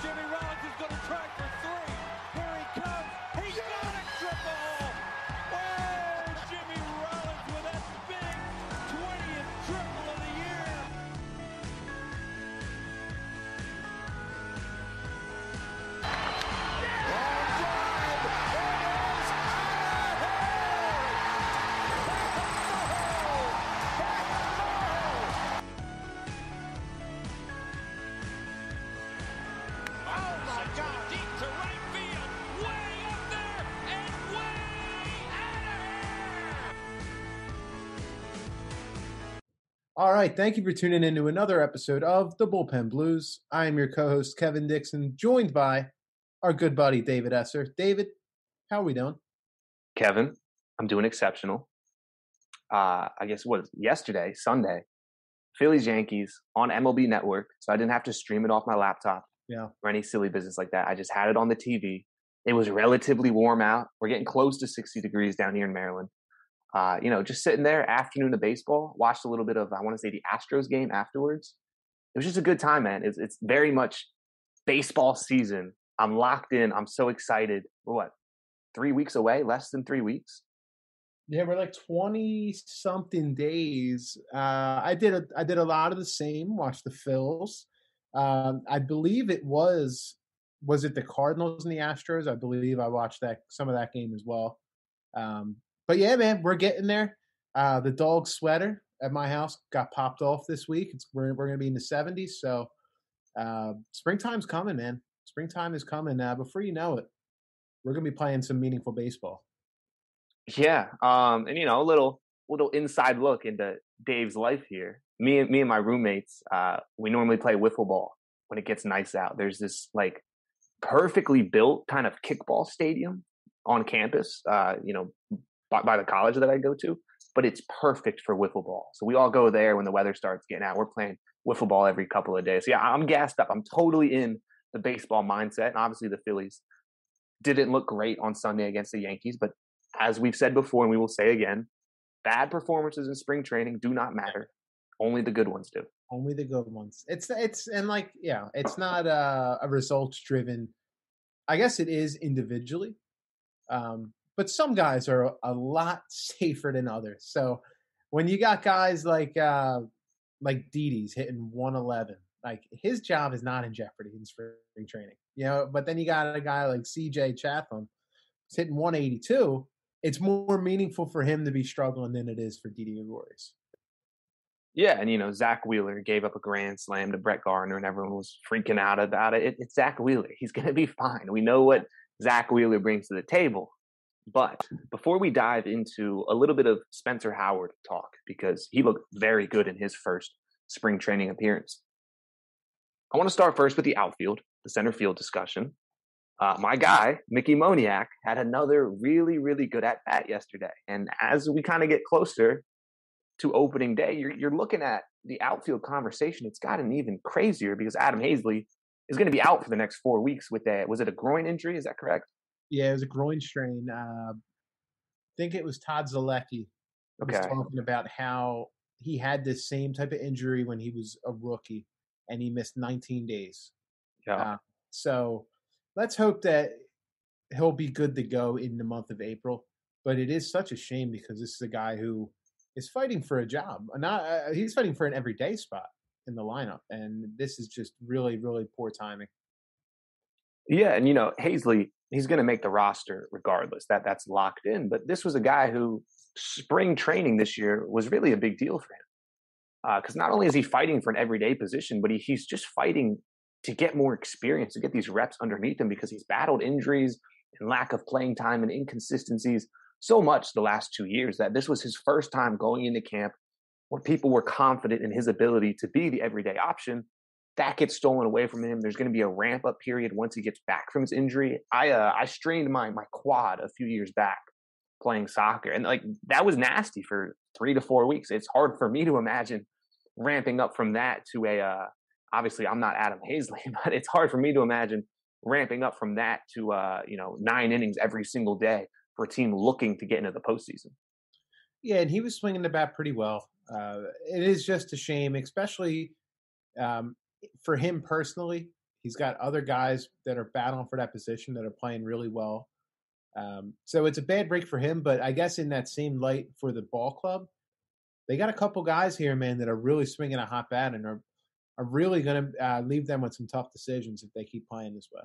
Jimmy Rollins is going to try for All right. Thank you for tuning in to another episode of the Bullpen Blues. I am your co host, Kevin Dixon, joined by our good buddy, David Esser. David, how are we doing? Kevin, I'm doing exceptional. Uh, I guess what yesterday, Sunday, Phillies Yankees on MLB Network, so I didn't have to stream it off my laptop Yeah. or any silly business like that. I just had it on the TV. It was relatively warm out. We're getting close to 60 degrees down here in Maryland. Uh, you know, just sitting there, afternoon of baseball, watched a little bit of I want to say the Astros game afterwards. It was just a good time, man. It's it's very much baseball season. I'm locked in. I'm so excited. We're what? Three weeks away? Less than three weeks? Yeah, we're like 20 something days. Uh, I did a I did a lot of the same, watched the Phils. Um, I believe it was was it the Cardinals and the Astros? I believe I watched that some of that game as well. Um, but yeah, man, we're getting there. Uh, the dog sweater at my house got popped off this week. It's we're we're gonna be in the 70s, so uh, springtime's coming, man. Springtime is coming. Uh, before you know it, we're gonna be playing some meaningful baseball. Yeah, um, and you know, a little little inside look into Dave's life here. Me and me and my roommates, uh, we normally play wiffle ball when it gets nice out. There's this like perfectly built kind of kickball stadium on campus, uh, you know, by, by the college that I go to, but it's perfect for wiffle ball. So we all go there when the weather starts getting out. We're playing wiffle ball every couple of days. So yeah, I'm gassed up. I'm totally in the baseball mindset, and obviously the Phillies didn't look great on Sunday against the Yankees, but as we've said before, and we will say again, bad performances in spring training do not matter. Only the good ones do. Only the good ones. It's it's and like yeah, it's not a, a results driven. I guess it is individually, um, but some guys are a lot safer than others. So when you got guys like uh, like Didi's hitting one eleven, like his job is not in jeopardy in spring training. You know, but then you got a guy like C.J. Chatham who's hitting one eighty two. It's more meaningful for him to be struggling than it is for Didi Gregorius. Yeah, and you know Zack Wheeler gave up a grand slam to Brett Gardner, and everyone was freaking out about it. it it's Zack Wheeler; he's going to be fine. We know what Zack Wheeler brings to the table. But before we dive into a little bit of Spencer Howard talk, because he looked very good in his first spring training appearance, I want to start first with the outfield, the center field discussion. Uh, my guy, Mickey Moniak, had another really, really good at bat yesterday. And as we kind of get closer to opening day, you're, you're looking at the outfield conversation. It's gotten even crazier because Adam Haseley is going to be out for the next four weeks with a, was it a groin injury? Is that correct? Yeah, it was a groin strain. Uh, I think it was Todd Zolecki was talking about how he had this same type of injury when he was a rookie, and he missed 19 days. Yeah. Uh, so let's hope that he'll be good to go in the month of April. But it is such a shame because this is a guy who is fighting for a job. Not uh, he's fighting for an everyday spot in the lineup, and this is just really, really poor timing. Yeah, and you know Haseley, he's going to make the roster regardless. That that's locked in. But this was a guy who spring training this year was really a big deal for him uh, because not only is he fighting for an everyday position, but he, he's just fighting to get more experience, to get these reps underneath him because he's battled injuries and lack of playing time and inconsistencies so much the last two years that this was his first time going into camp where people were confident in his ability to be the everyday option that gets stolen away from him. There's going to be a ramp up period once he gets back from his injury. I uh, I strained my my quad a few years back playing soccer, and like that was nasty for three to four weeks. It's hard for me to imagine ramping up from that to a. Uh, obviously, I'm not Adam Haseley, but it's hard for me to imagine ramping up from that to uh, you know nine innings every single day for a team looking to get into the postseason. Yeah, and he was swinging the bat pretty well. Uh, it is just a shame, especially um, for him personally. He's got other guys that are battling for that position that are playing really well. Um, so it's a bad break for him, but I guess in that same light for the ball club, they got a couple guys here, man, that are really swinging a hot bat and are are really going to uh, leave them with some tough decisions if they keep playing this way.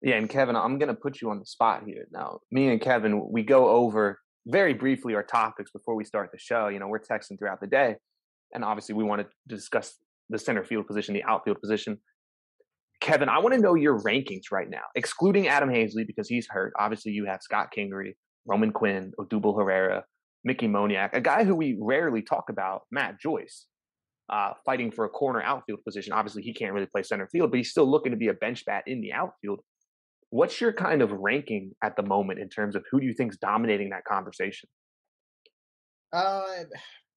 Yeah, and Kevin, I'm going to put you on the spot here. Now, me and Kevin, we go over very briefly our topics before we start the show. You know, we're texting throughout the day, and obviously we want to discuss the center field position, the outfield position. Kevin, I want to know your rankings right now, excluding Adam Haseley because he's hurt. Obviously, you have Scott Kingery, Roman Quinn, Odubel Herrera, Mickey Moniak, a guy who we rarely talk about, Matt Joyce, uh, fighting for a corner outfield position. Obviously, he can't really play center field, but he's still looking to be a bench bat in the outfield. What's your kind of ranking at the moment in terms of who do you think is dominating that conversation? Uh,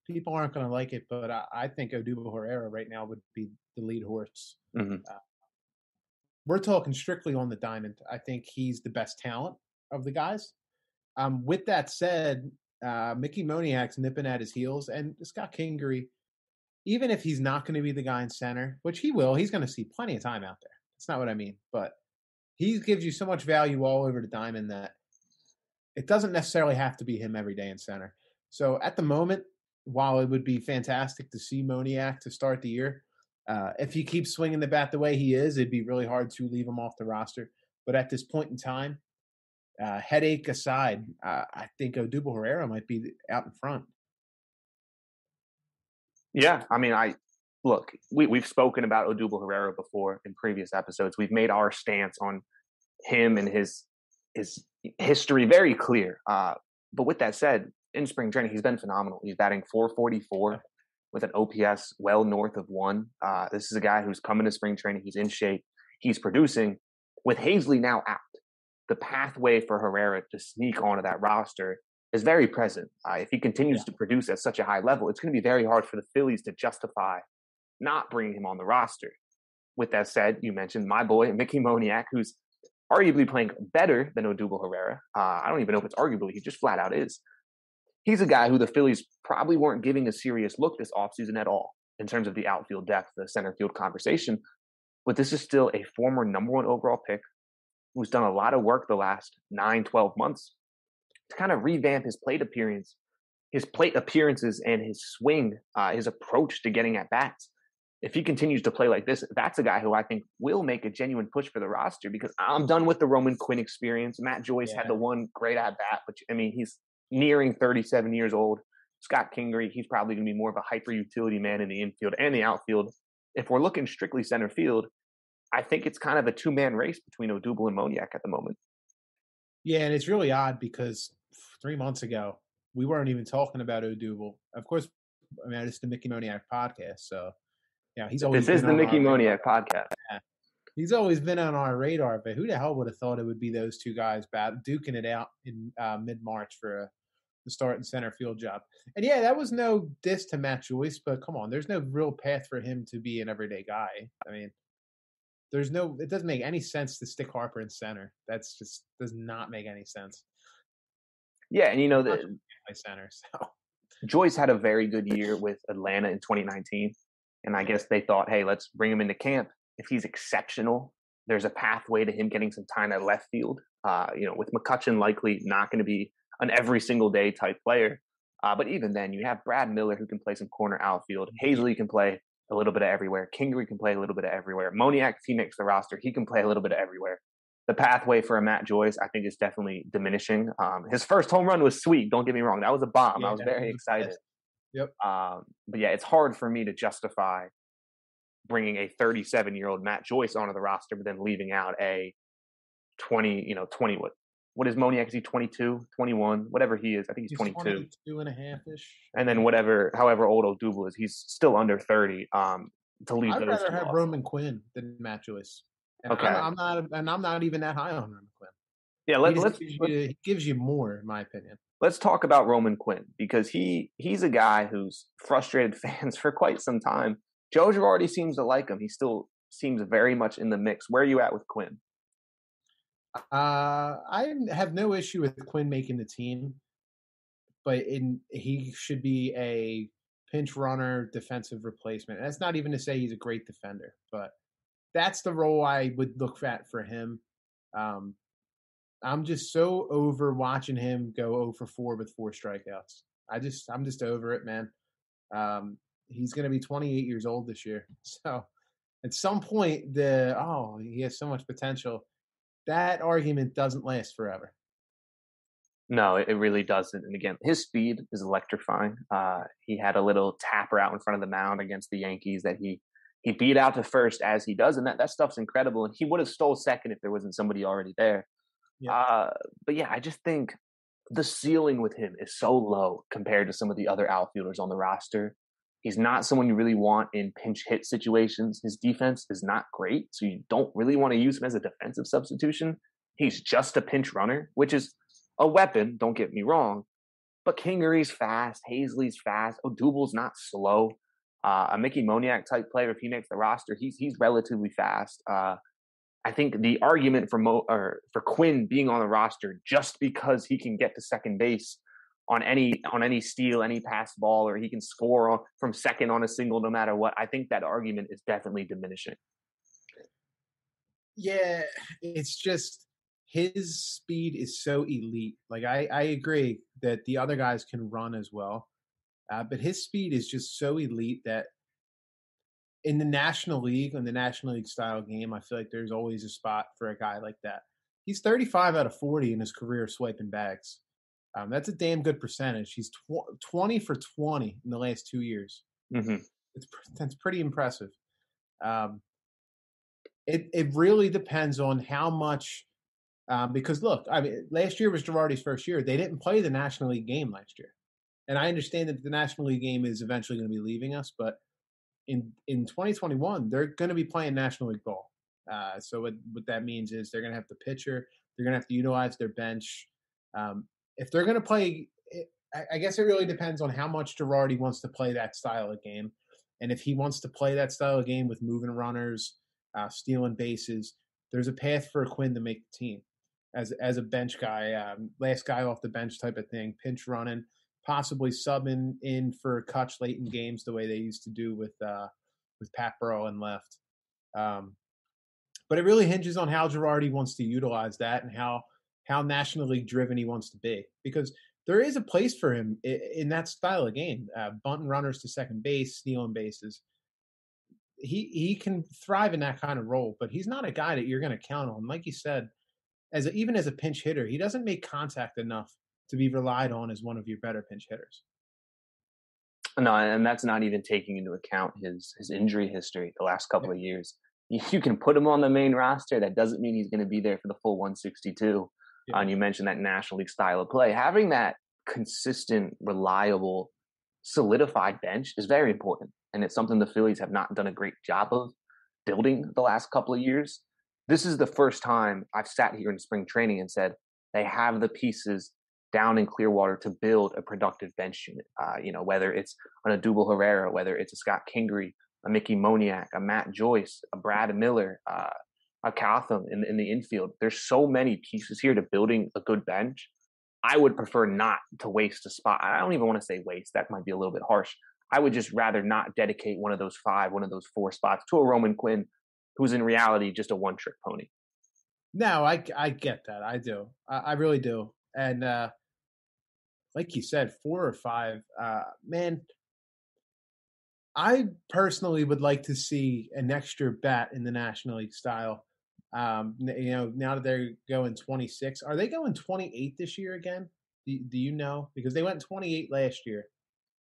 people aren't going to like it, but I, I think Odubel Herrera right now would be the lead horse. Mm-hmm. Uh, we're talking strictly on the diamond. I think he's the best talent of the guys. Um, with that said, uh, Mickey Moniak's nipping at his heels, and Scott Kingery, even if he's not going to be the guy in center, which he will, he's going to see plenty of time out there. That's not what I mean, but he gives you so much value all over the diamond that it doesn't necessarily have to be him every day in center. So at the moment, while it would be fantastic to see Moniak to start the year, uh, if he keeps swinging the bat the way he is, it'd be really hard to leave him off the roster. But at this point in time, uh, headache aside, uh, I think Odubel Herrera might be out in front. Yeah, I mean, I look. We we've spoken about Odubel Herrera before in previous episodes. We've made our stance on him and his his history very clear. Uh, but with that said, in spring training, he's been phenomenal. He's batting 444 with an OPS well north of one. Uh, this is a guy who's coming to spring training. He's in shape. He's producing. With Haseley now out, the pathway for Herrera to sneak onto that roster is very present. Uh, if he continues yeah. to produce at such a high level, it's going to be very hard for the Phillies to justify not bringing him on the roster. With that said, you mentioned my boy Mickey Moniak, who's arguably playing better than Odubel Herrera. Uh, I don't even know if it's arguably; he just flat out is he's a guy who the Phillies probably weren't giving a serious look this offseason at all in terms of the outfield depth, the center field conversation. But this is still a former number one overall pick who's done a lot of work the last nine, 12 months to kind of revamp his plate appearance, his plate appearances and his swing, uh, his approach to getting at bats. If he continues to play like this, that's a guy who I think will make a genuine push for the roster because I'm done with the Roman Quinn experience. Matt Joyce yeah. had the one great at bat, but I mean, he's nearing 37 years old. Scott Kingery, he's probably going to be more of a hyper utility man in the infield and the outfield. If we're looking strictly center field, I think it's kind of a two man race between Odubel and Moniak at the moment. Yeah, and it's really odd because three months ago we weren't even talking about Odubel. Of course, I mean it's the Mickey Moniak podcast, so yeah, he's always. This is the Mickey Moniak podcast. He's always been on our radar, but who the hell would have thought it would be those two guys bat, duking it out in uh, mid March for a the start and center field job. And yeah, that was no diss to Matt Joyce, but come on, there's no real path for him to be an everyday guy. I mean, there's no, it doesn't make any sense to stick Harper in center. That's just does not make any sense. Yeah, and you know the center. So Joyce had a very good year with Atlanta in 2019, and I guess they thought, hey, let's bring him into camp. If he's exceptional, there's a pathway to him getting some time at left field. Uh, you know, with McCutchen likely not going to be an every single day type player. Uh, but even then, you have Brad Miller who can play some corner outfield. Haseley can play a little bit of everywhere. Kingery can play a little bit of everywhere. Moniak, if he makes the roster, he can play a little bit of everywhere. The pathway for a Matt Joyce, I think, is definitely diminishing. Um, his first home run was sweet. Don't get me wrong; that was a bomb. Yeah, I was very excited. Yep. Um, but yeah, it's hard for me to justify bringing a 37 year old Matt Joyce onto the roster, but then leaving out a 20, you know, 20 what what is Moniak? Is he 22, 21, whatever he is? I think he's, he's 22. 22 and a half ish. And then whatever, however old Odubel is, he's still under 30. Um, to leave I'd rather have off. Roman Quinn than Matt Joyce. And okay. I'm, I'm, not, and I'm not even that high on Roman Quinn. Yeah, let, us gives you, he gives you more, in my opinion. Let's talk about Roman Quinn because he he's a guy who's frustrated fans for quite some time. Joe Girardi seems to like him. He still seems very much in the mix. Where are you at with Quinn? Uh, I have no issue with Quinn making the team, but in he should be a pinch runner defensive replacement. that's not even to say he's a great defender, but that's the role I would look at for him. Um, I'm just so over watching him go over 4 with four strikeouts. I just I'm just over it, man. Um, he's going to be 28 years old this year, so at some point the oh he has so much potential. That argument doesn't last forever. No, it really doesn't. And again, his speed is electrifying. Uh, he had a little tapper out in front of the mound against the Yankees that he he beat out to first as he does, and that that stuff's incredible. And he would have stole second if there wasn't somebody already there. Yeah. Uh, but yeah, I just think the ceiling with him is so low compared to some of the other outfielders on the roster. He's not someone you really want in pinch hit situations. His defense is not great, so you don't really want to use him as a defensive substitution. He's just a pinch runner, which is a weapon, don't get me wrong. But Kingery's fast, Haseley's fast, Odubel's not slow. Uh, a Mickey Moniak type player, if he makes the roster, he's he's relatively fast. Uh, I think the argument for Mo, or for Quinn being on the roster just because he can get to second base on any on any steal, any pass ball, or he can score from second on a single, no matter what. I think that argument is definitely diminishing. Yeah, it's just his speed is so elite. Like I, I agree that the other guys can run as well, uh, but his speed is just so elite that in the National League, in the National League style game, I feel like there's always a spot for a guy like that. He's 35 out of 40 in his career swiping bags. Um, that's a damn good percentage. He's tw- 20 for 20 in the last two years. Mm-hmm. It's that's pretty impressive. Um, it it really depends on how much um, because look, I mean, last year was Girardi's first year. They didn't play the National League game last year, and I understand that the National League game is eventually going to be leaving us. But in in 2021, they're going to be playing National League ball. Uh, so what what that means is they're going to have the pitcher. They're going to have to utilize their bench. Um, if they're going to play, I guess it really depends on how much Girardi wants to play that style of game, and if he wants to play that style of game with moving runners, uh, stealing bases, there's a path for Quinn to make the team as as a bench guy, um, last guy off the bench type of thing, pinch running, possibly subbing in for Kutch late in games the way they used to do with uh, with Pat Burrell and left. Um, but it really hinges on how Girardi wants to utilize that and how how National League driven he wants to be because there is a place for him in, in that style of game, uh, bunting runners to second base, stealing bases. He he can thrive in that kind of role, but he's not a guy that you're going to count on. Like you said, as a, even as a pinch hitter, he doesn't make contact enough to be relied on as one of your better pinch hitters. No, and that's not even taking into account his his injury history the last couple yeah. of years. You, you, can put him on the main roster. That doesn't mean he's going to be there for the full 162. Yeah. And you mentioned that National League style of play. Having that consistent, reliable, solidified bench is very important, and it's something the Phillies have not done a great job of building the last couple of years this is the first time I've sat here in spring training and said they have the pieces down in Clearwater to build a productive bench unit. Uh, you know, whether it's an Odubel Herrera, whether it's a Scott Kingery, a Mickey Moniak, a Matt Joyce, a Brad Miller, uh, a in, in the infield. There's so many pieces here to building a good bench. I would prefer not to waste a spot. I don't even want to say waste. That might be a little bit harsh. I would just rather not dedicate one of those five, one of those four spots to a Roman Quinn who's in reality just a one trick pony. No, I I get that. I do. I, I really do. And uh like you said, four or five. Uh man, I personally would like to see an extra bat in the National League style. Um, you know, now that they're going 26, are they going 28 this year again? Do, do you know? Because they went 28 last year.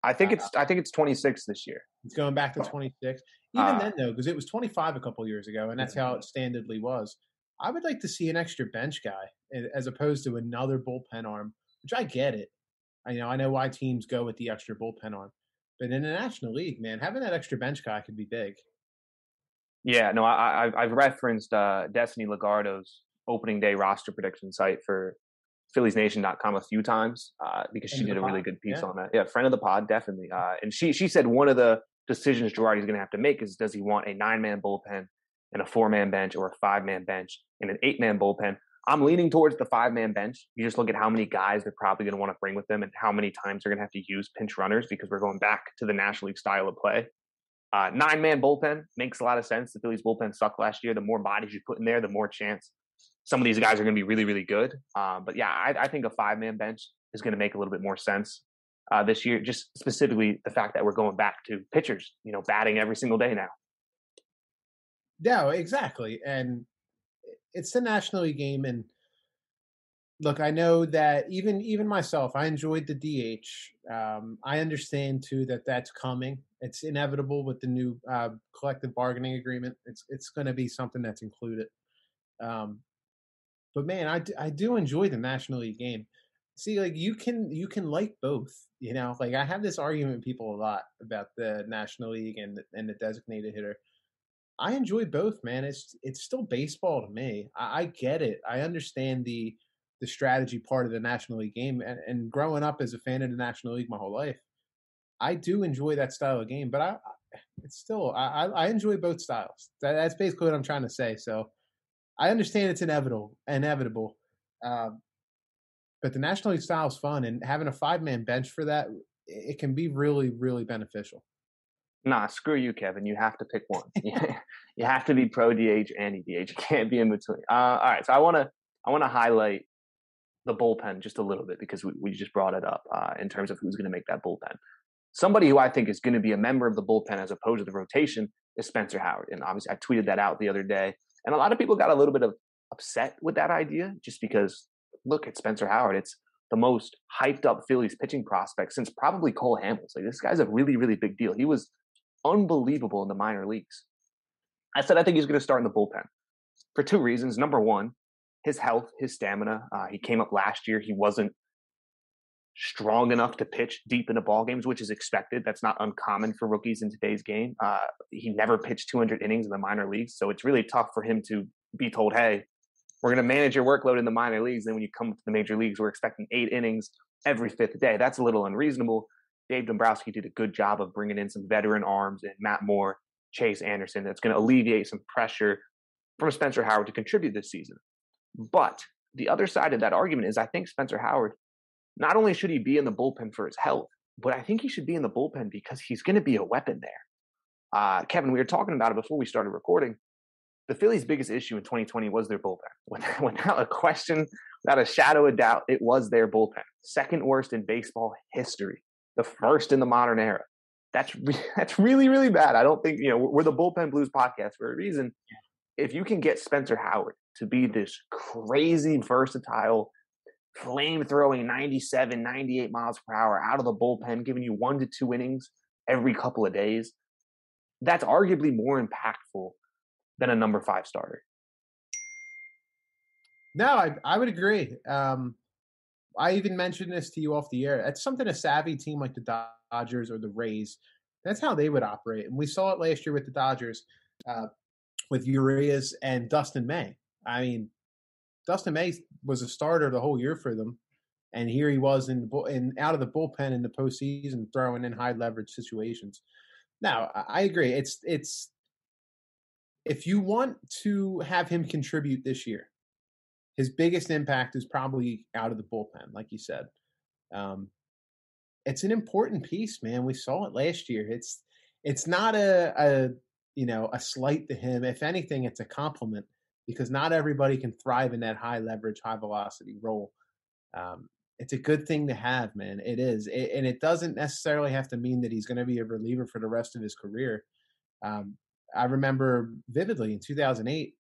I think uh, it's I think it's 26 this year. It's going back to 26. Even uh, then, though, because it was 25 a couple years ago, and that's how it standardly was. I would like to see an extra bench guy as opposed to another bullpen arm, which I get it. I you know I know why teams go with the extra bullpen arm, but in the National League, man, having that extra bench guy could be big. Yeah, no, I, I've referenced uh, Destiny Lugardo's opening day roster prediction site for PhilliesNation.com a few times uh, because friend she did a really good piece yeah. on that. Yeah, friend of the pod, definitely. Uh, and she she said one of the decisions Girardi's going to have to make is does he want a nine man bullpen and a four man bench or a five man bench and an eight man bullpen? I'm leaning towards the five man bench. You just look at how many guys they're probably going to want to bring with them and how many times they're going to have to use pinch runners because we're going back to the National League style of play. Uh, nine man bullpen makes a lot of sense. The Phillies bullpen sucked last year. The more bodies you put in there, the more chance some of these guys are going to be really, really good. Um, but yeah, I, I, think a five man bench is going to make a little bit more sense uh, this year. Just specifically the fact that we're going back to pitchers, you know, batting every single day now. No, exactly, and it's the National League game, and look, I know that even even myself, I enjoyed the DH. Um, I understand too that that's coming. It's inevitable with the new uh, collective bargaining agreement. It's it's going to be something that's included. Um, but man, I, I do enjoy the National League game. See, like you can you can like both. You know, like I have this argument with people a lot about the National League and and the designated hitter. I enjoy both, man. It's it's still baseball to me. I, I get it. I understand the the strategy part of the National League game, and, and growing up as a fan of the National League my whole life, I do enjoy that style of game. But I, it's still I I enjoy both styles. That's basically what I'm trying to say. So I understand it's inevitable, inevitable. Um, but the National League style is fun, and having a five man bench for that, it can be really, really beneficial. Nah, screw you, Kevin. You have to pick one. you have to be pro DH and EDH. You can't be in between. Uh, all right, so I want to I want to highlight the bullpen just a little bit because we, we just brought it up uh, in terms of who's going to make that bullpen. Somebody who I think is going to be a member of the bullpen as opposed to the rotation is Spencer Howard, and obviously I tweeted that out the other day. And a lot of people got a little bit of upset with that idea just because look at Spencer Howard. It's the most hyped up Phillies pitching prospect since probably Cole Hamels. Like this guy's a really, really big deal. He was unbelievable in the minor leagues. I said I think he's going to start in the bullpen for two reasons. Number one, his health, his stamina. Uh, he came up last year. He wasn't strong enough to pitch deep into ball games, which is expected. That's not uncommon for rookies in today's game. Uh, he never pitched 200 innings in the minor leagues, so it's really tough for him to be told, "Hey, we're going to manage your workload in the minor leagues." Then when you come to the major leagues, we're expecting eight innings every fifth day. That's a little unreasonable. Dave Dombrowski did a good job of bringing in some veteran arms and Matt Moore, Chase Anderson. That's going to alleviate some pressure from Spencer Howard to contribute this season. But the other side of that argument is I think Spencer Howard not only should he be in the bullpen for his health, but I think he should be in the bullpen because he's going to be a weapon there. Uh, Kevin, we were talking about it before we started recording. The Phillies' biggest issue in 2020 was their bullpen. Without a question, without a shadow of doubt, it was their bullpen. Second worst in baseball history, the first in the modern era. That's re- that's really really bad. I don't think you know we're the bullpen blues podcast for a reason. If you can get Spencer Howard to be this crazy versatile flame throwing 97, 98 miles per hour out of the bullpen, giving you one to two innings every couple of days, that's arguably more impactful than a number five starter. No, I, I would agree. Um, I even mentioned this to you off the air. It's something a savvy team like the Dodgers or the Rays, that's how they would operate. And we saw it last year with the Dodgers, uh, with Urias and Dustin May. I mean, Dustin May was a starter the whole year for them, and here he was in the in out of the bullpen in the postseason, throwing in high leverage situations. Now, I agree. It's it's if you want to have him contribute this year, his biggest impact is probably out of the bullpen, like you said. Um, it's an important piece, man. We saw it last year. It's it's not a, a you know a slight to him. If anything, it's a compliment because not everybody can thrive in that high leverage, high velocity role. Um, it's a good thing to have, man. It is, it, and it doesn't necessarily have to mean that he's going to be a reliever for the rest of his career. Um, I remember vividly in 2008.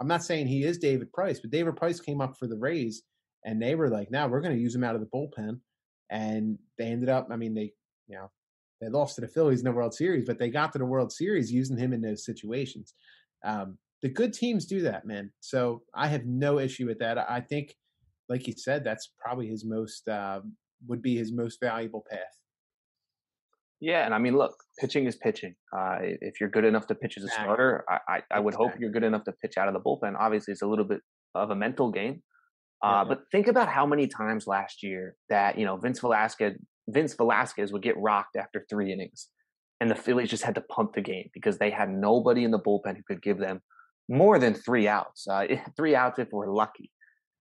I'm not saying he is David Price, but David Price came up for the Rays, and they were like, "Now we're going to use him out of the bullpen," and they ended up. I mean, they, you know, they lost to the Phillies in the World Series, but they got to the World Series using him in those situations. Um, the good teams do that, man. So I have no issue with that. I think, like you said, that's probably his most uh, would be his most valuable path. Yeah, and I mean, look, pitching is pitching. Uh, if you're good enough to pitch as a exactly. starter, I, I, I would exactly. hope you're good enough to pitch out of the bullpen. Obviously, it's a little bit of a mental game. Uh, yeah. But think about how many times last year that you know Vince Velasquez Vince Velasquez would get rocked after three innings, and the Phillies just had to pump the game because they had nobody in the bullpen who could give them more than three outs. Uh, three outs if we're lucky.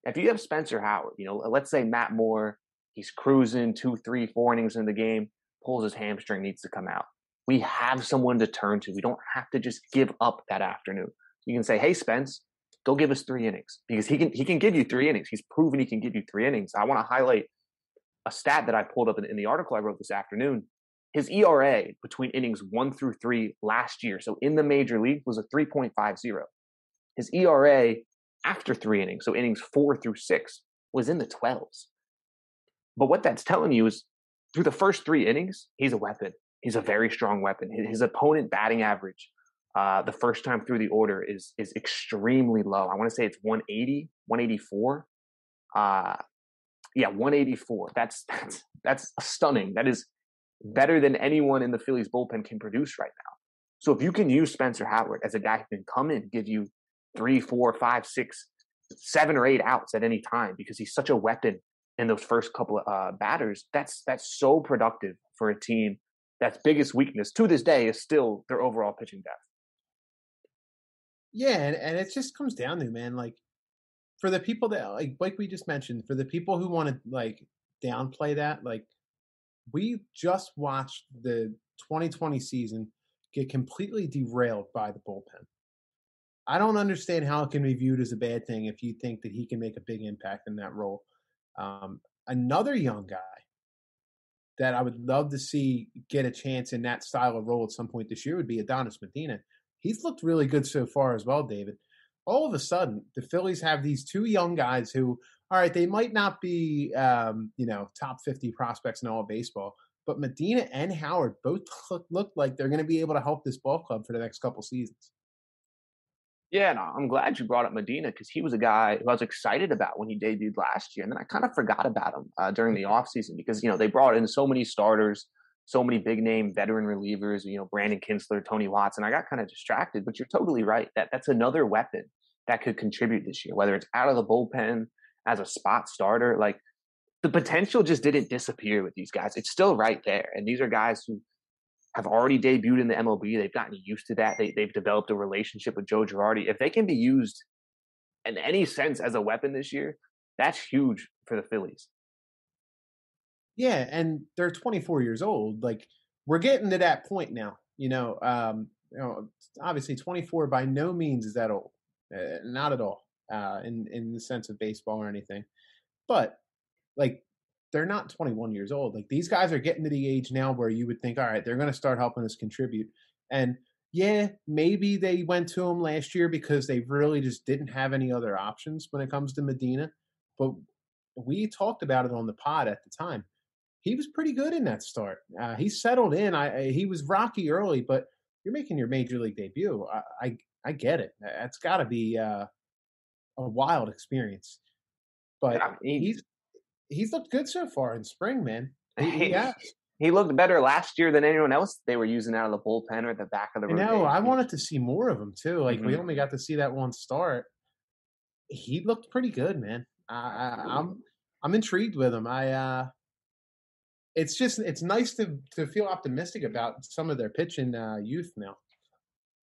If you have Spencer Howard, you know, let's say Matt Moore, he's cruising two, three, four innings in the game, pulls his hamstring, needs to come out. we have someone to turn to. We don't have to just give up that afternoon. You can say, "Hey, Spence, go give us three innings," because he can he can give you three innings. He's proven he can give you three innings. I want to highlight a stat that I pulled up in, in the article I wrote this afternoon. His ERA between innings one through three last year, so in the major league, was a 3.50. His ERA after three innings, so innings four through six, was in the 12s. But what that's telling you is through the first three innings, he's a weapon. He's a very strong weapon. His, opponent batting average uh, the first time through the order is is extremely low. I want to say it's 180, 184. Uh, yeah, 184. That's that's that's stunning. That is better than anyone in the Phillies bullpen can produce right now. So if you can use Spencer Howard as a guy who can come in, give you three, four, five, six, seven or eight outs at any time because he's such a weapon in those first couple of uh, batters. That's that's so productive for a team that's biggest weakness to this day is still their overall pitching depth. Yeah, and, and it just comes down to man, like for the people that like like we just mentioned, for the people who want to like downplay that, like we just watched the 2020 season get completely derailed by the bullpen. I don't understand how it can be viewed as a bad thing if you think that he can make a big impact in that role. Um, another young guy that I would love to see get a chance in that style of role at some point this year would be Adonis Medina. He's looked really good so far as well, David. All of a sudden, the Phillies have these two young guys who, all right, they might not be, um, you know, top 50 prospects in all of baseball, but Medina and Howard both look, look like they're going to be able to help this ball club for the next couple seasons. Yeah, no, I'm glad you brought up Medina because he was a guy who I was excited about when he debuted last year, and then I kind of forgot about him uh, during the offseason because you know they brought in so many starters, so many big name veteran relievers, you know Brandon Kintzler, Tony Watson. I got kind of distracted, but you're totally right that that's another weapon that could contribute this year, whether it's out of the bullpen as a spot starter. Like the potential just didn't disappear with these guys; it's still right there, and these are guys who have already debuted in the MLB. They've gotten used to that. They, they've developed a relationship with Joe Girardi. If they can be used in any sense as a weapon this year, that's huge for the Phillies. Yeah, and they're 24 years old. Like we're getting to that point now. You know, um, you know, obviously 24 by no means is that old, uh, not at all, uh, in in the sense of baseball or anything. But like they're not 21 years old. Like these guys are getting to the age now where you would think, all right, they're going to start helping us contribute. And yeah, maybe they went to him last year because they really just didn't have any other options when it comes to Medina. But we talked about it on the pod at the time. He was pretty good in that start. Uh, he settled in. I, I, he was rocky early, but you're making your major league debut. I I, I get it. That's got to be uh, a wild experience. But yeah, he's he's looked good so far in spring, man. He, he, he looked better last year than anyone else they were using out of the bullpen or the back of the. No, I wanted to see more of him too. Like mm-hmm. we only got to see that one start. He looked pretty good, man. I, I, I'm I'm intrigued with him. I uh, it's just it's nice to to feel optimistic about some of their pitching uh, youth now.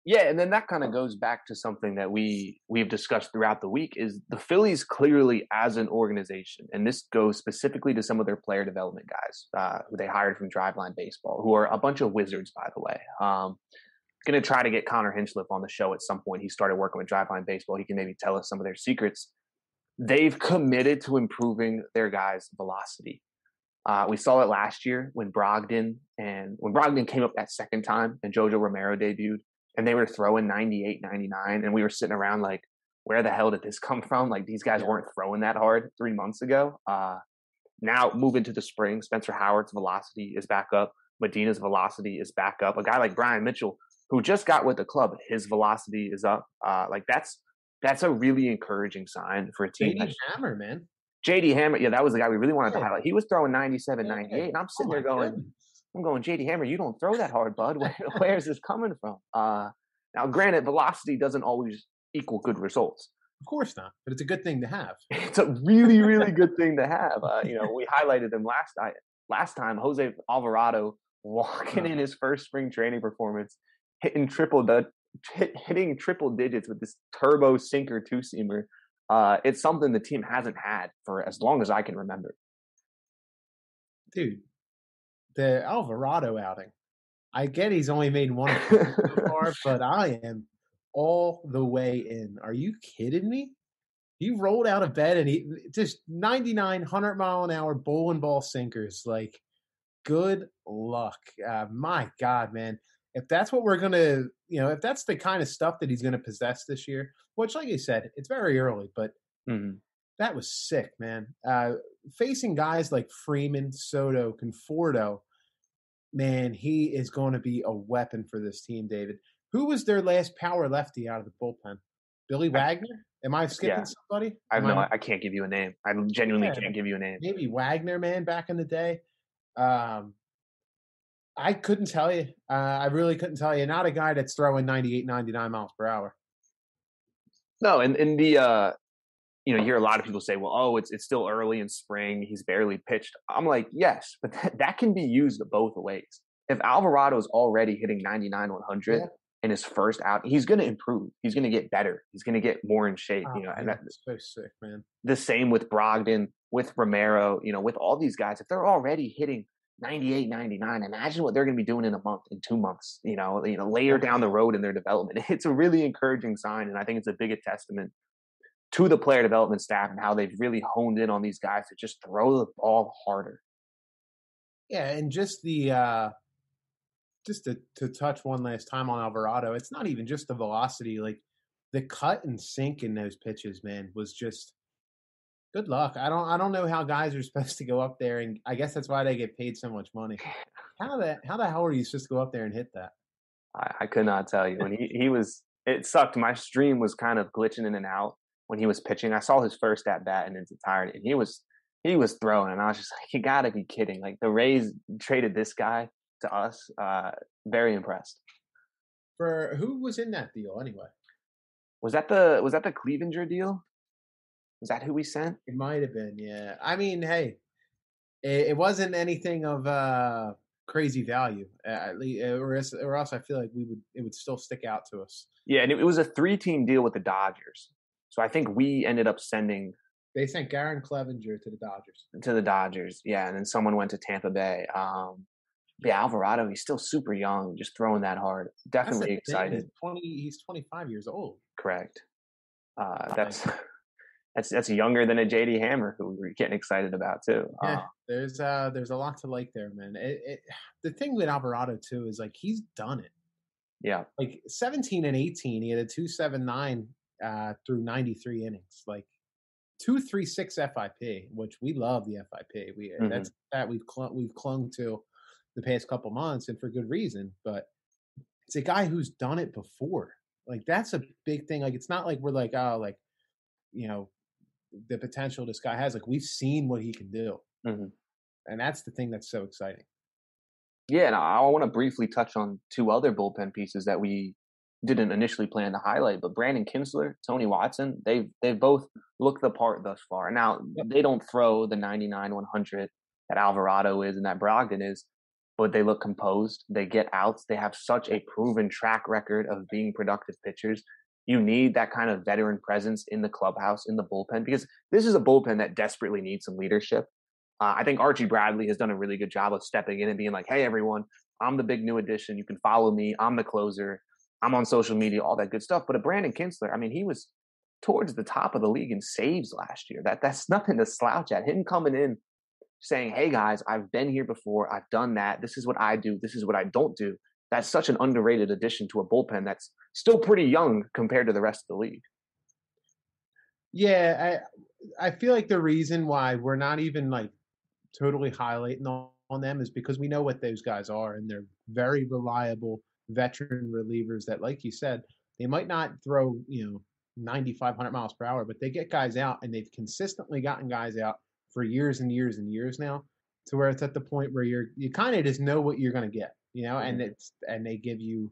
Yeah, and then that kind of goes back to something that we we've discussed throughout the week is the Phillies clearly as an organization, and this goes specifically to some of their player development guys uh, who they hired from Driveline Baseball, who are a bunch of wizards, by the way. Um, going to try to get Connor Hinchliffe on the show at some point. He started working with Driveline Baseball. He can maybe tell us some of their secrets. They've committed to improving their guys' velocity. Uh, we saw it last year when Brogdon and when Brogdon came up that second time and Jojo Romero debuted and they were throwing 98, 99. And we were sitting around like, where the hell did this come from? Like these guys weren't throwing that hard three months ago. Uh, now moving to the spring, Spencer Howard's velocity is back up. Medina's velocity is back up. A guy like Brian Mitchell, who just got with the club, his velocity is up. Uh, like that's that's a really encouraging sign for a team. JD Hammer, man. JD Hammer, yeah, that was the guy we really wanted yeah. to highlight. He was throwing 97, 98, and I'm sitting oh there going, goodness. I'm going, JD Hammer, you don't throw that hard, bud. Where, where is this coming from? Uh, now, granted, velocity doesn't always equal good results. Of course not, but it's a good thing to have. It's a really, really good thing to have. Uh, you know, we highlighted them last last time. Jose Alvarado walking in his first spring training performance, hitting triple hit, hitting triple digits with this turbo sinker two seamer. Uh, it's something the team hasn't had for as long as I can remember. Dude, the Alvarado outing I get he's only made one so far, but I am all the way in. Are you kidding me? He rolled out of bed and he just 99, 100 mile an hour bowling ball sinkers. Like, good luck. Uh, my God, man. If that's what we're going to, you know, if that's the kind of stuff that he's going to possess this year, which, like I said, it's very early, but Mhm. That was sick, man. Uh, facing guys like Freeman, Soto, Conforto, man, he is going to be a weapon for this team, David. Who was their last power lefty out of the bullpen? Billy Wagner? Am I skipping Yeah. somebody? I Am no. I can't give you a name. I genuinely Yeah. can't give you a name. maybe Wagner, man, back in the day. Um, I couldn't tell you. Uh, I really couldn't tell you. Not a guy that's throwing 98, 99 miles per hour. No, and in the uh, you know, you hear a lot of people say, "Well, oh, it's it's still early in spring. He's barely pitched." I'm like, yes, but that, that can be used both ways. If Alvarado is already hitting 99, 100 Yeah. in his first out, he's going to improve. He's going to get better. He's going to get more in shape. Oh, you know, and man, that, it's so sick, man. the same with Brogdon, with Romero, you know, with all these guys. If they're already hitting 98, 99, imagine what they're going to be doing in a month, in two months, you know, you know, later down the road in their development. It's a really encouraging sign. And I think it's a big testament to the player development staff and how they've really honed in on these guys to just throw the ball harder. Yeah, and just the uh just to to touch one last time on Alvarado, it's not even just the velocity, like the cut and sink in those pitches, man, was just good luck. I don't I don't know how guys are supposed to go up there and I guess that's why they get paid so much money. How the how the hell are you supposed to go up there and hit that? I, I could not tell you And he, he was, it sucked. My stream was kind of glitching in and out when he was pitching. I saw his first at bat in its entirety and he was, he was throwing and I was just like, you gotta be kidding. Like the Rays traded this guy to us. Uh, very impressed. For who was in that deal anyway? Was that the, was that the Cleavinger deal? Was that who we sent? It might have been, yeah. I mean, hey, it, it wasn't anything of uh crazy value, at least, or else, or else I feel like we would it would still stick out to us. Yeah. And it, it was a three team deal with the Dodgers. So I think we ended up sending They sent Garrett Cleavinger to the Dodgers. to the Dodgers. Yeah. And then someone went to Tampa Bay. Um, yeah, Alvarado, he's still super young, just throwing that hard. Definitely excited. He's twenty. He's twenty five years old. Correct. Uh, that's that's that's younger than a JD Hammer who we're getting excited about too. Yeah, Uh, there's uh there's a lot to like there, man. It, it, the thing with Alvarado too is like he's done it. yeah, Like seventeen and eighteen, he had a two seven nine uh through ninety three innings. Like two three six FIP, which we love the FIP. We Mhm. that's that we've clung, we've clung to the past couple months and for good reason. But it's a guy who's done it before. Like that's a big thing. Like it's not like we're like oh like you know the potential this guy has. Like we've seen what he can do, Mhm. and that's the thing that's so exciting. yeah. And I, I want to briefly touch on two other bullpen pieces that we didn't initially plan to highlight, but Brandon Kintzler, Tony Watson, they've they've both looked the part thus far. Now they don't throw the 99, 100 that Alvarado is and that Brogdon is, but they look composed. They get outs. They have such a proven track record of being productive pitchers. You need that kind of veteran presence in the clubhouse, in the bullpen, because this is a bullpen that desperately needs some leadership. Uh, I think Archie Bradley has done a really good job of stepping in and being like, "Hey, everyone, I'm the big new addition. You can follow me. I'm the closer. I'm on social media, all that good stuff." But a Brandon Kintzler, I mean, he was towards the top of the league in saves last year. That that's nothing to slouch at. Him coming in saying, "Hey guys, I've been here before. I've done that. This is what I do. This is what I don't do." That's such an underrated addition to a bullpen that's still pretty young compared to the rest of the league. Yeah, I I feel like the reason why we're not even like totally highlighting on, on them is because we know what those guys are, and they're very reliable veteran relievers that, like you said, they might not throw you know 9,500 miles per hour, but they get guys out, and they've consistently gotten guys out for years and years and years now, to where it's at the point where you're you kind of just know what you're going to get, you know, and mm-hmm. it's and they give you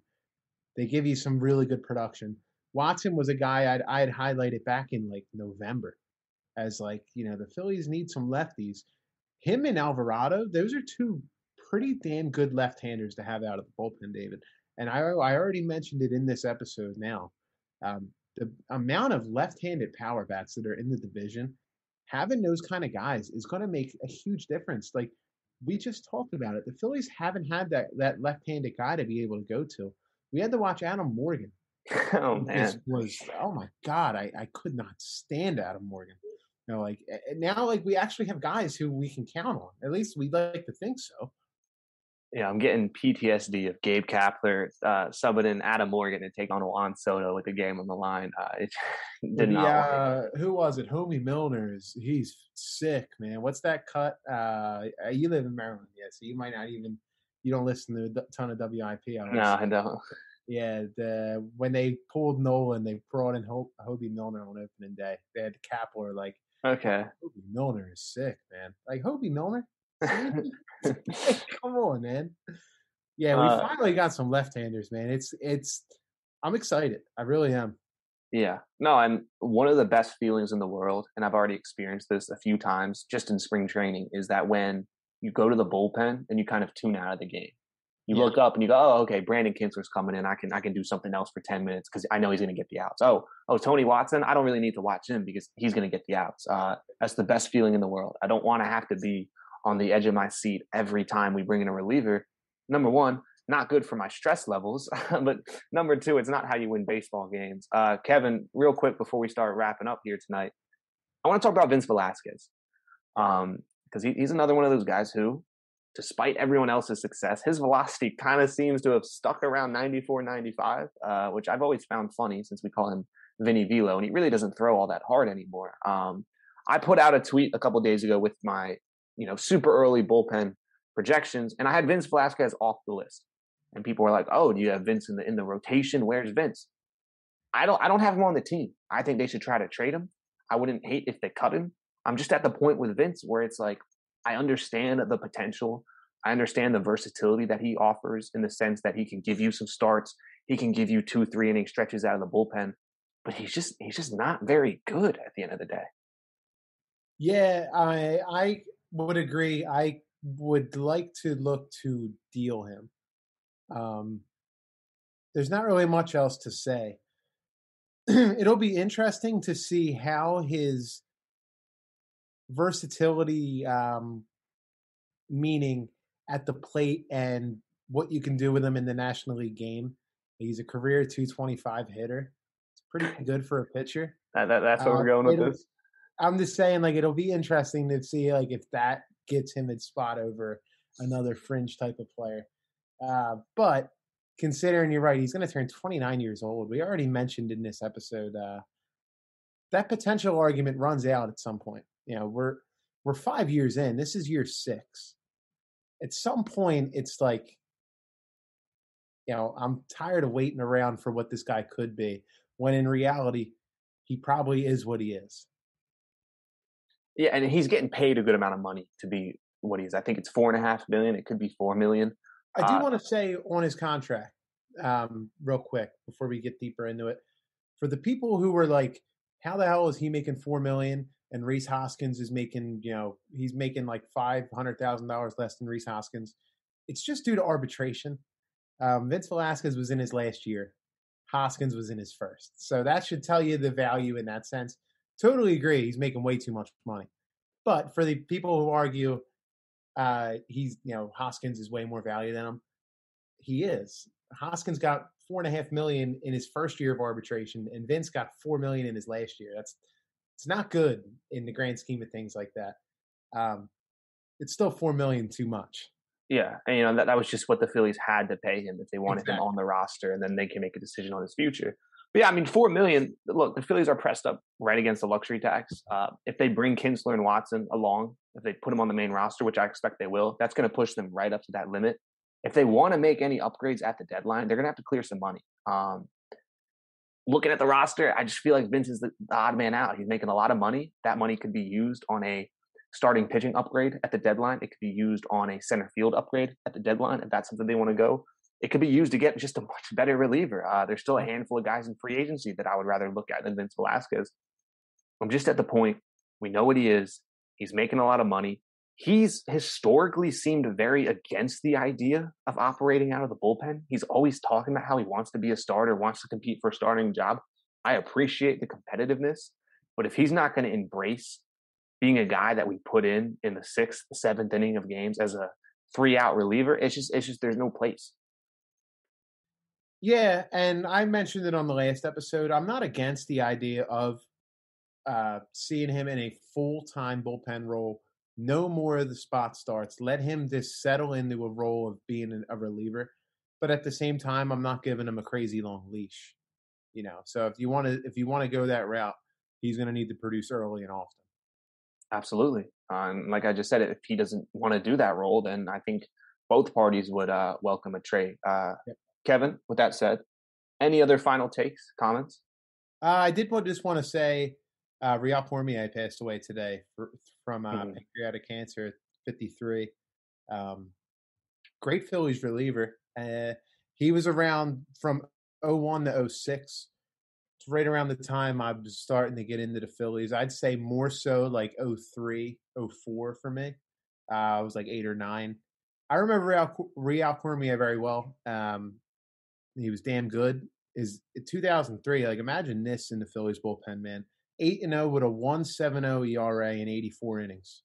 they give you some really good production. Watson was a guy I'd I had highlighted back in like November as like you know the Phillies need some lefties. Him and Alvarado, those are two pretty damn good left-handers to have out of the bullpen, David. And I I already mentioned it in this episode. Now, um, the amount of left-handed power bats that are in the division, having those kind of guys is going to make a huge difference. Like we just talked about it. The Phillies haven't had that that left-handed guy to be able to go to. We had to watch Adam Morgan. oh This man, was oh my god, I I could not stand Adam Morgan. You know, like now like we actually have guys who we can count on. At least we'd like to think so. Yeah, I'm getting PTSD of Gabe Kapler uh, subbing in Adam Morgan to take on Juan Soto with the game on the line. Uh, it did not. uh, who was it? Hoby Milner is he's sick, man. What's that cut? Uh, you live in Maryland, yeah, so you might not even you don't listen to a ton of WIP. I No, I don't. Yeah, the when they pulled Nolan, they brought in Ho- Hoby Milner on opening day. They had Kapler like Okay. Hoby Milner is sick, man. Like Hoby Milner, come on, man. Yeah, we Uh, finally got some left-handers, man. It's it's. I'm excited. I really am. Yeah. No, and one of the best feelings in the world, and I've already experienced this a few times just in spring training, is that when you go to the bullpen and you kind of tune out of the game. You Yeah. look up and you go, "Oh, okay, Brandon Kintzler's coming in. I can I can do something else for ten minutes because I know he's going to get the outs." Oh, oh, Tony Watson. I don't really need to watch him because he's going to get the outs. Uh, that's the best feeling in the world. I don't want to have to be on the edge of my seat every time we bring in a reliever. Number one, not good for my stress levels. but number two, it's not how you win baseball games. Uh, Kevin, real quick before we start wrapping up here tonight, I want to talk about Vince Velasquez because he, he's another one of those guys who, despite everyone else's success, his velocity kind of seems to have stuck around 94, 95, uh, which I've always found funny since we call him Vinny Velo, and he really doesn't throw all that hard anymore. Um, I put out a tweet a couple days ago with my, you know, super early bullpen projections, and I had Vince Velasquez off the list. And people were like, "Oh, do you have Vince in the in the rotation? Where's Vince?" I don't I don't have him on the team. I think they should try to trade him. I wouldn't hate if they cut him. I'm just at the point with Vince where it's like I understand the potential. I understand the versatility that he offers in the sense that he can give you some starts. He can give you two, three inning stretches out of the bullpen, but he's just he's just not very good at the end of the day. Yeah, I I would agree. I would like to look to deal him. Um, there's not really much else to say. It'll be interesting to see how his versatility, um, meaning at the plate, and what you can do with him in the National League game. He's a career 225 hitter. It's pretty good for a pitcher. That, that, that's where Uh, we're going with this. I'm just saying, like, it'll be interesting to see, like, if that gets him its spot over another fringe type of player. Uh, but considering you're right, he's going to turn 29 years old. We already mentioned in this episode uh, that potential argument runs out at some point. You know, we're we're five years in. This is year six. At some point, it's like, you know, I'm tired of waiting around for what this guy could be. When in reality, he probably is what he is. Yeah, and he's getting paid a good amount of money to be what he is. I think it's four and a half million. It could be four million. I do Uh, want to say on his contract, um, real quick before we get deeper into it, for the people who were like, "How the hell is he making four million and Rhys Hoskins is making, you know, he's making like five hundred thousand dollars less than Rhys Hoskins?" It's just due to arbitration. Um, Vince Velasquez was in his last year. Hoskins was in his first, so that should tell you the value in that sense. Totally agree. He's making way too much money. But for the people who argue uh, he's you know Hoskins is way more value than him. He is. Hoskins got four and a half million in his first year of arbitration, and Vince got four million in his last year. That's it's not good in the grand scheme of things like that. Um, it's still four million too much. Yeah, and you know that, that was just what the Phillies had to pay him if they wanted him on the roster, and then they can make a decision on his future. But yeah, I mean, four million. Look, the Phillies are pressed up right against the luxury tax. Uh, if they bring Kintzler and Watson along, if they put them on the main roster, which I expect they will, that's going to push them right up to that limit. If they want to make any upgrades at the deadline, they're going to have to clear some money. Um, looking at the roster, I just feel like Vince is the, the odd man out. He's making a lot of money. That money could be used on a starting pitching upgrade at the deadline. It could be used on a center field upgrade at the deadline if that's something they want to go. It could be used to get just a much better reliever. Uh, there's still a handful of guys in free agency that I would rather look at than Vince Velasquez. I'm just at the point we know what he is. He's making a lot of money. He's historically seemed very against the idea of operating out of the bullpen. He's always talking about how he wants to be a starter, wants to compete for a starting job. I appreciate the competitiveness, but if he's not going to embrace being a guy that we put in in the sixth, seventh inning of games as a three out reliever, it's just it's just there's no place. Yeah, and I mentioned it on the last episode. I'm not against the idea of uh, seeing him in a full time bullpen role. No more of the spot starts. Let him just settle into a role of being a reliever. But at the same time, I'm not giving him a crazy long leash. You know, so if you want to if you want to go that route, he's going to need to produce early and often. Absolutely. And like I just said, if he doesn't want to do that role, then I think both parties would uh, welcome a trade. Uh, yep. Kevin, with that said, any other final takes, comments? Uh, I did just want to say uh, Cormier passed away today for, from uh, mm-hmm. pancreatic cancer at 53. Um, great Phillies reliever. Uh, he was around from 01 to 06 It's right around the time I was starting to get into the Phillies. I'd say more so like 03, 04 for me. Uh, I was like eight or nine. I remember Rhéal, Rhéal Cormier very well. Um, he was damn good. Is 2003? Like imagine this in the Phillies bullpen, man. Eight and zero oh with a 1.70 ERA in 84 innings.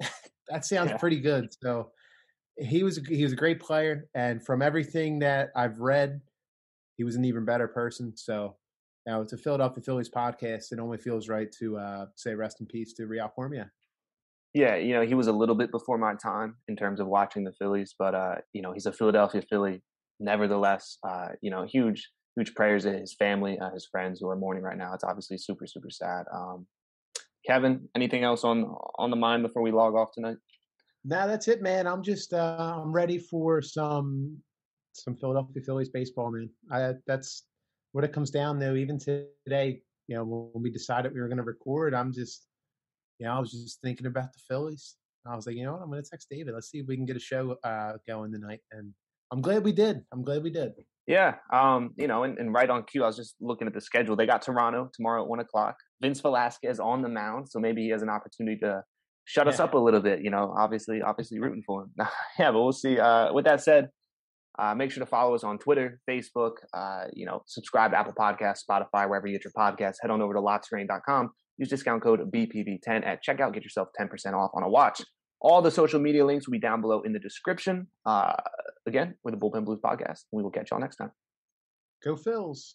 that sounds yeah. pretty good. So he was he was a great player, and from everything that I've read, he was an even better person. So now, it's a Philadelphia Phillies podcast. It only feels right to uh, say rest in peace to Rhéal Cormier. Yeah, you know, he was a little bit before my time in terms of watching the Phillies, but, uh, you know, he's a Philadelphia Philly. Nevertheless, uh, you know, huge, huge prayers to his family, uh, his friends who are mourning right now. It's obviously super, super sad. Um, Kevin, anything else on on the mind before we log off tonight? No, that's it, man. I'm just uh, I'm ready for some some Philadelphia Phillies baseball, man. I, that's what it comes down to, even today, you know, when we decided we were going to record, I'm just, you know, I was just thinking about the Phillies. I was like, you know what, I'm going to text David. Let's see if we can get a show uh, going tonight. And I'm glad we did. I'm glad we did. Yeah. Um, you know, and, and right on cue, I was just looking at the schedule. They got Toronto tomorrow at one o'clock. Vince Velasquez on the mound, so maybe he has an opportunity to shut yeah. us up a little bit. You know, obviously, obviously rooting for him. yeah, but we'll see. Uh, with that said, uh, make sure to follow us on Twitter, Facebook. Uh, you know, subscribe to Apple Podcasts, Spotify, wherever you get your podcasts. Head on over to la-touraine.com. Use discount code BPB10 at checkout. Get yourself 10% off on a watch. All the social media links will be down below in the description. Uh, again, we're the Bullpen Blues Podcast. We will catch y'all next time. Go Phils.